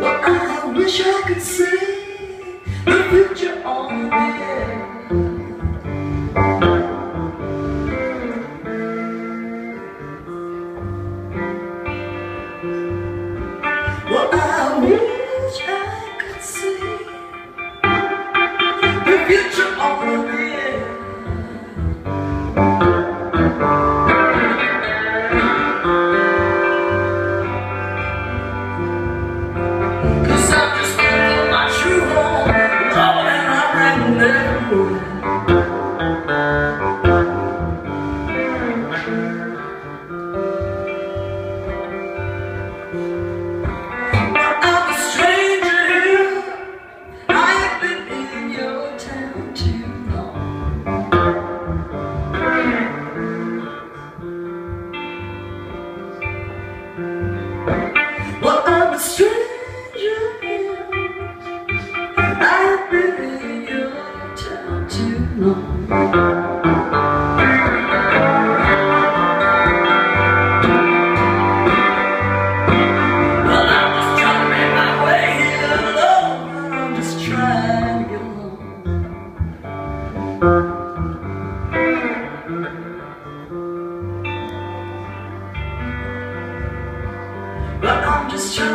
I wish I could see the future on the air. Yeah,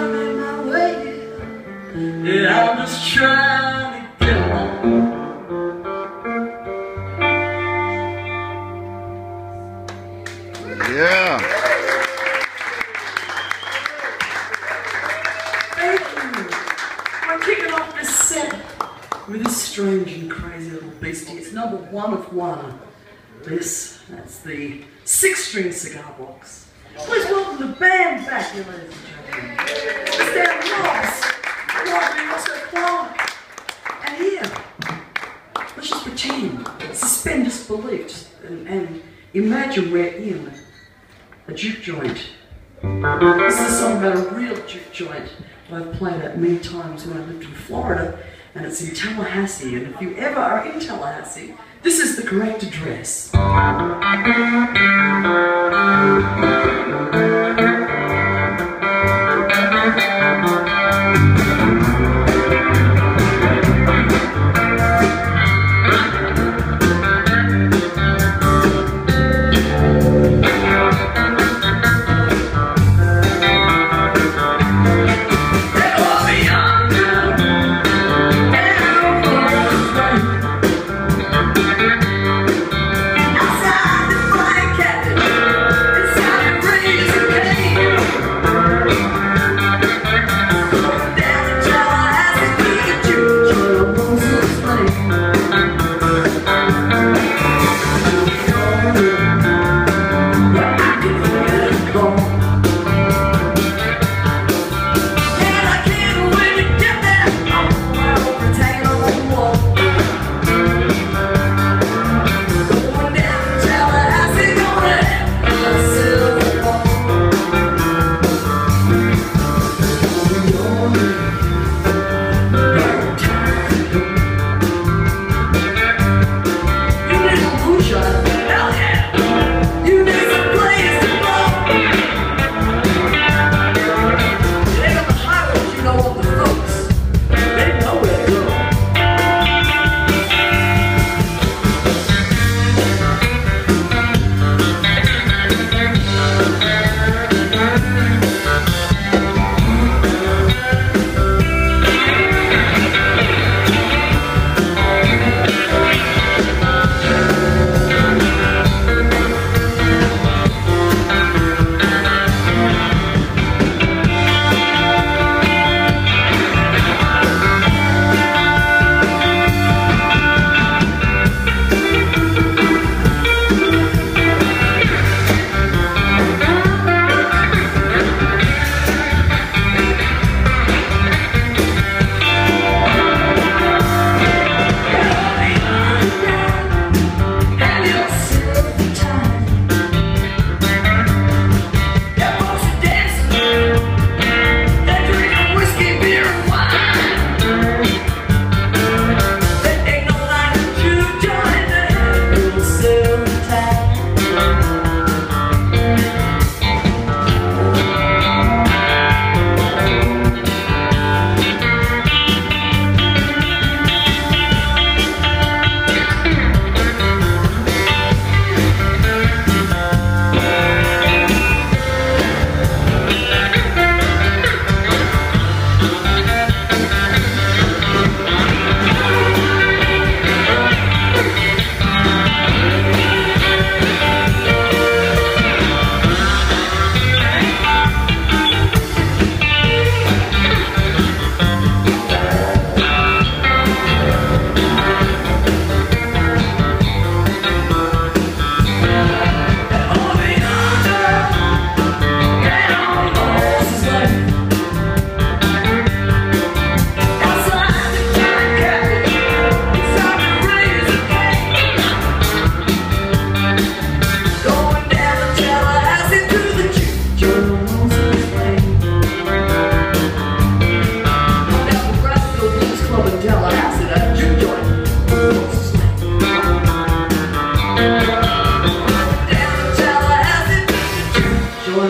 I'm Thank you. We're kicking off this set with a strange and crazy little beastie. It's number one of one. This, that's the six-string cigar box. Please welcome the band back, ladies and. Imagine we're in a juke joint. This is a song about a real juke joint. I've played it many times when I lived in Florida, and it's in Tallahassee. And if you ever are in Tallahassee, this is the correct address.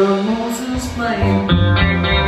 Moses' flame.